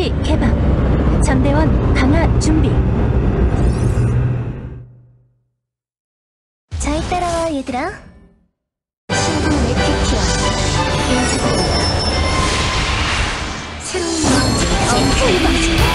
설치 개방. 전대원 강화 준비. 잘 따라와 얘들아. 신분 레피티아 연습 새로운 방식. 엄청 방식.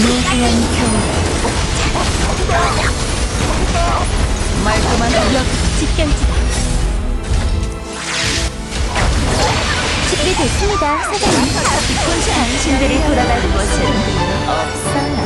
무대한 겨울 말끔한 집이 됐습니다 사장님. 당신들이 돌아갈 곳은 없어요.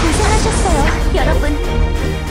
고생하셨어요, 여러분.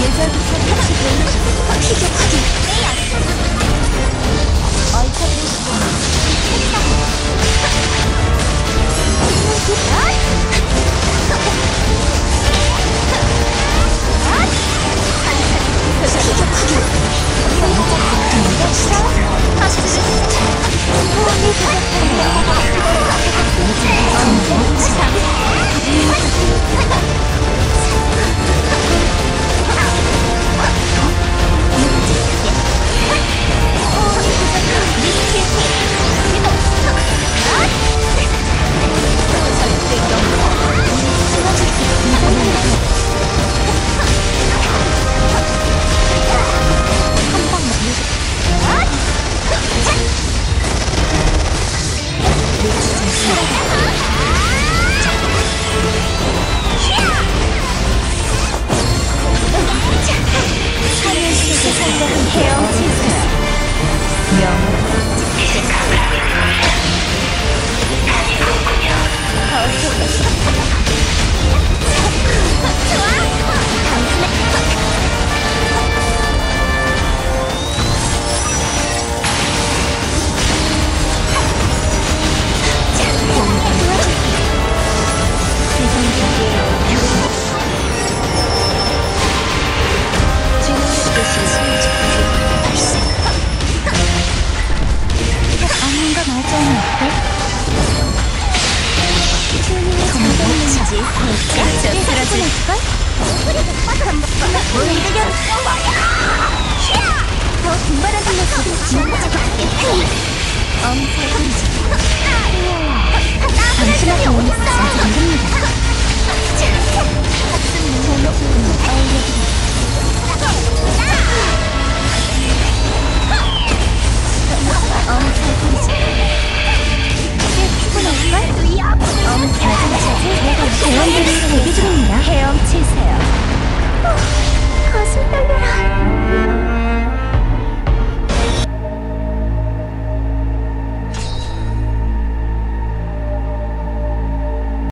예전부터 같이 놀고 시작하기 얼터진 시간 엄살부리지